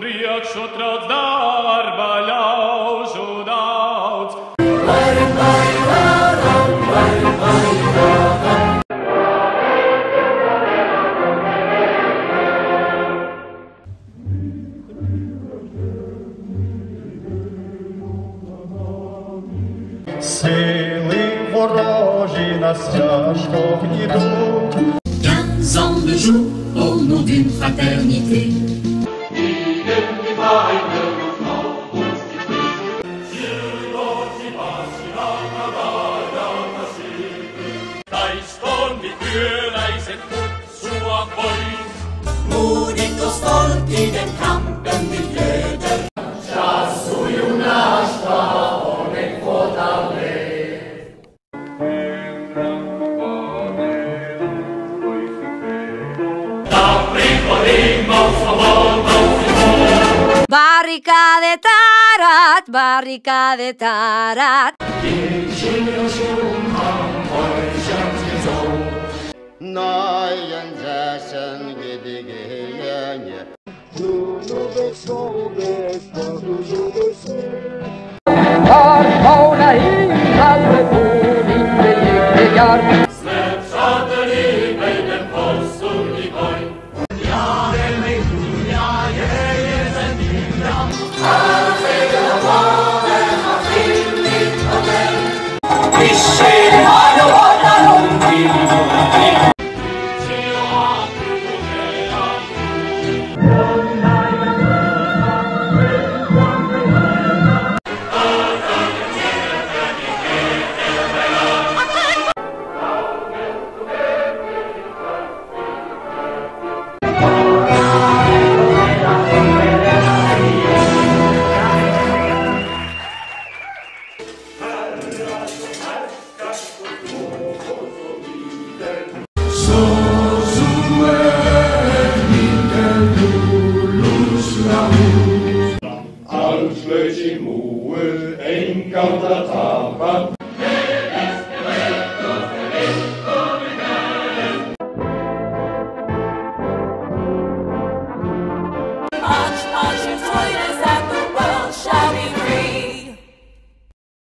Riad sotra da Сили ворожі нас тяжко гнідуть, Quinze ans de jour au nom d'une fraternité. Modigt barrikadetarat barrikadetarat Neuen zulo gedigen hor sortzen zou noian za Als Stanslaus í múu, engátt að tapa,